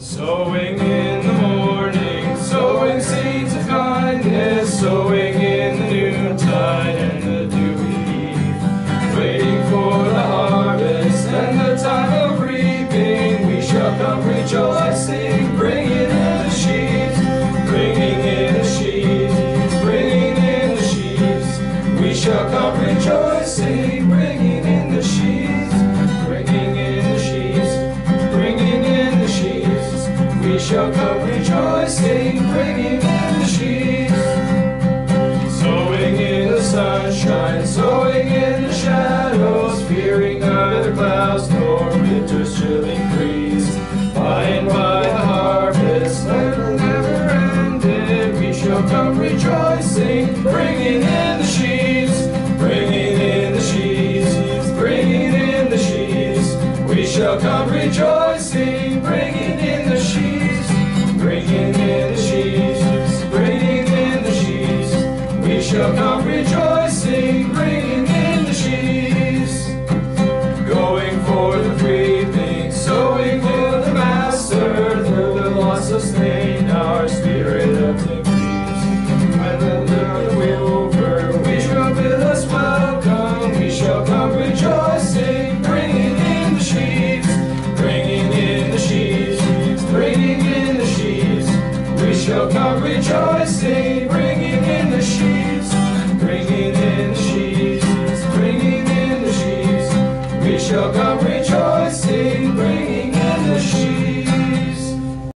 Sowing in the morning, sowing seeds of kindness, sowing in the noontide and the dewy eve. Waiting for the harvest and the time of reaping, we shall come rejoicing, bringing in the sheaves, bringing in the sheaves, bringing in the sheaves. We shall come rejoicing, bringing By and by the harvest will never end we shall come rejoicing, bringing in the sheaves, bringing in the sheaves, bringing in the sheaves. We shall come rejoicing, bringing in the sheaves, bringing in the sheaves, bringing in the sheaves. We shall come sustain our spirit of the decrees. When the Lord will over, we shall bid us welcome, we shall come rejoicing, bringing in the sheaves, bringing in the sheaves, bringing in the sheaves. We shall come rejoicing, bringing